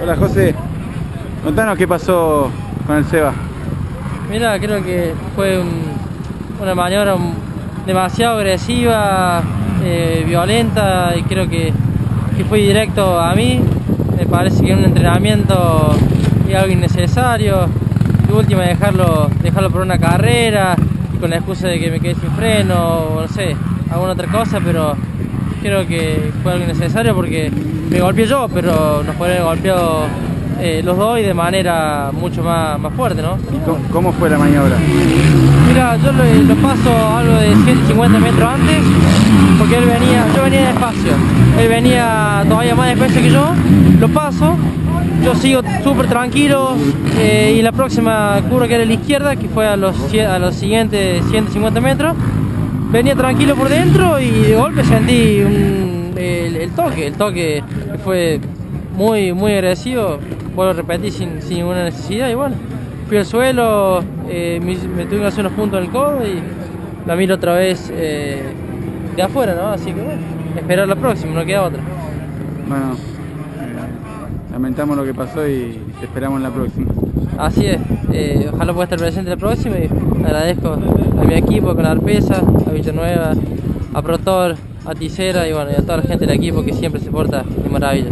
Hola José, contanos qué pasó con el Seba. Mira, creo que fue una maniobra demasiado agresiva, eh, violenta y creo que, fue directo a mí. Me parece que un entrenamiento es algo innecesario. De última dejarlo, dejarlo por una carrera con la excusa de que me quedé sin freno o no sé, alguna otra cosa, pero creo que fue algo innecesario porque me golpeé yo, pero nos puede haber golpeado eh, los dos y de manera mucho más, más fuerte, ¿no? ¿Y cómo, fue la maniobra? Mira, yo lo, paso algo de 150 metros antes, porque él venía, yo venía despacio, él venía todavía más despacio que yo, lo paso, yo sigo súper tranquilo eh, y la próxima curva que era a la izquierda, que fue a los, a los siguientes 150 metros, venía tranquilo por dentro y de golpe sentí el, toque, el toque fue muy, muy agresivo, vuelvo a repetir sin, ninguna necesidad y bueno, fui al suelo, eh, me, tuve que hacer unos puntos en el codo y la miro otra vez eh, de afuera, ¿no? Así que bueno, esperar la próxima, no queda otra. Bueno, eh, lamentamos lo que pasó y te esperamos en la próxima. Así es, ojalá pueda estar presente la próxima y agradezco a mi equipo con Arpesa, a Villanueva, a Protor, a Ticera y bueno, y a toda la gente del equipo que siempre se porta de maravilla.